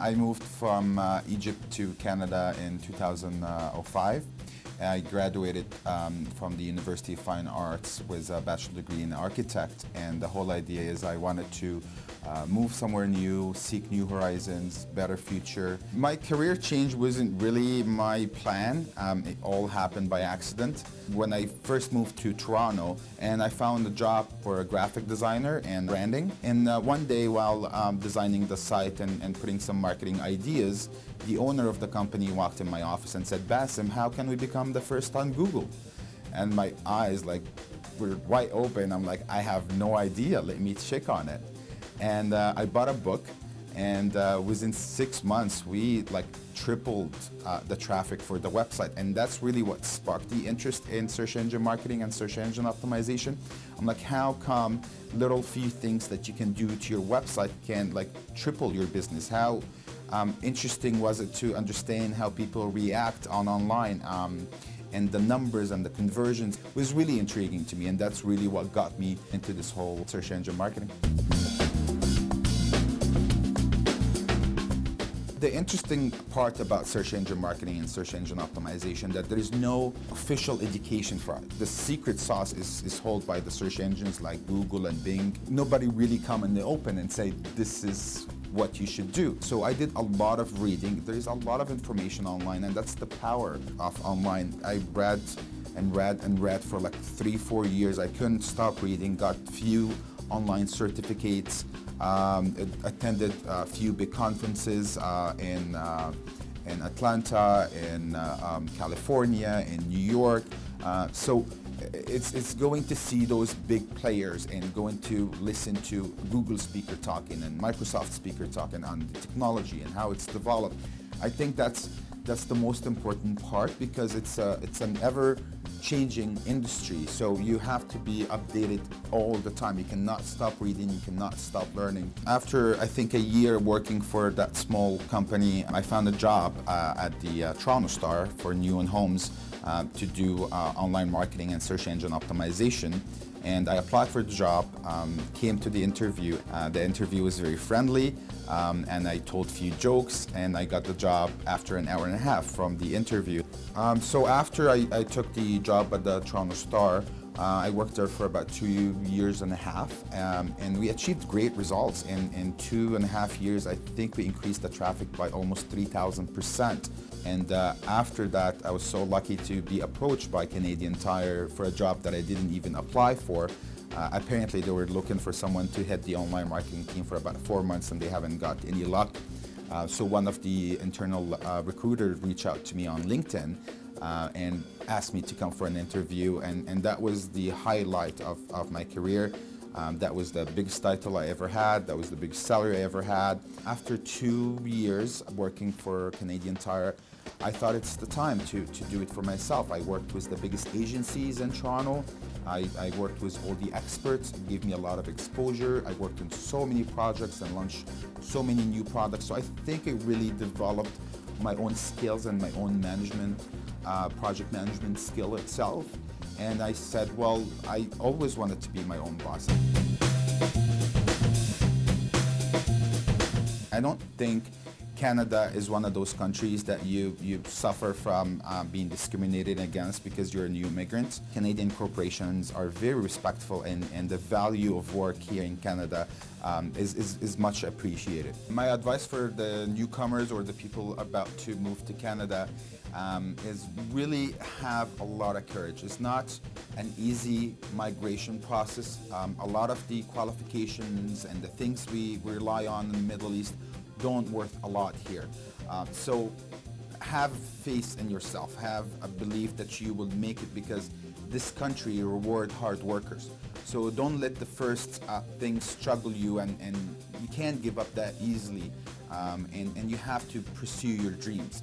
I moved from uh, Egypt to Canada in 2005. I graduated um, from the University of Fine Arts with a bachelor degree in architect and the whole idea is I wanted to uh, move somewhere new, seek new horizons, better future. My career change wasn't really my plan. Um, it all happened by accident. When I first moved to Toronto and I found a job for a graphic designer and branding. And uh, one day while um, designing the site and, and putting some marketing ideas, the owner of the company walked in my office and said, Bassem, how can we become the first on Google? And my eyes like were wide open. I'm like, I have no idea. Let me check on it and uh, I bought a book and uh, within six months we like tripled uh, the traffic for the website and that's really what sparked the interest in search engine marketing and search engine optimization i'm like how come little few things that you can do to your website can like triple your business how um, interesting was it to understand how people react on online um, and the numbers and the conversions was really intriguing to me and that's really what got me into this whole search engine marketing. The interesting part about search engine marketing and search engine optimization that there is no official education for it. The secret sauce is, is held by the search engines like Google and Bing. Nobody really come in the open and say this is what you should do. So I did a lot of reading. There is a lot of information online and that's the power of online. I read and read and read for like three, four years. I couldn't stop reading, got few online certificates, um, attended a few big conferences uh, in, uh, in Atlanta, in uh, um, California, in New York. Uh, so it's, it's going to see those big players and going to listen to Google speaker talking and Microsoft speaker talking on the technology and how it's developed. I think that's, that's the most important part because it's, a, it's an ever changing industry, so you have to be updated all the time. You cannot stop reading, you cannot stop learning. After I think a year working for that small company, I found a job uh, at the uh, Toronto Star for New in Homes uh, to do uh, online marketing and search engine optimization and I applied for the job, um, came to the interview. Uh, the interview was very friendly um, and I told a few jokes and I got the job after an hour and a half from the interview. Um, so after I, I, took the job at the Toronto Star, uh, I worked there for about two years and a half um, and we achieved great results. In, in two and a half years, I think we increased the traffic by almost 3,000%. And uh, after that, I was so lucky to be approached by Canadian Tire for a job that I didn't even apply for. Uh, apparently, they were looking for someone to head the online marketing team for about four months and they haven't got any luck. Uh, so one of the internal uh, recruiters reached out to me on LinkedIn uh, and asked me to come for an interview and, and that was the highlight of, of my career. Um, that was the biggest title I ever had. That was the biggest salary I ever had. After two years working for Canadian Tire, I thought it's the time to, to do it for myself. I worked with the biggest agencies in Toronto. I, I worked with all the experts. It gave me a lot of exposure. I worked on so many projects and launched so many new products. So I think it really developed my own skills and my own management, uh, project management skill itself. And I said, well, I always wanted to be my own boss. I don't think Canada is one of those countries that you, you suffer from uh, being discriminated against because you're a new immigrant. Canadian corporations are very respectful and, and the value of work here in Canada um, is, is, is much appreciated. My advice for the newcomers or the people about to move to Canada um, is really have a lot of courage. It's not an easy migration process. Um, a lot of the qualifications and the things we rely on in the Middle East don't worth a lot here. Um, so have faith in yourself. Have a belief that you will make it because this country reward hard workers. So don't let the first uh, thing struggle you and, and you can't give up that easily um, and, and you have to pursue your dreams.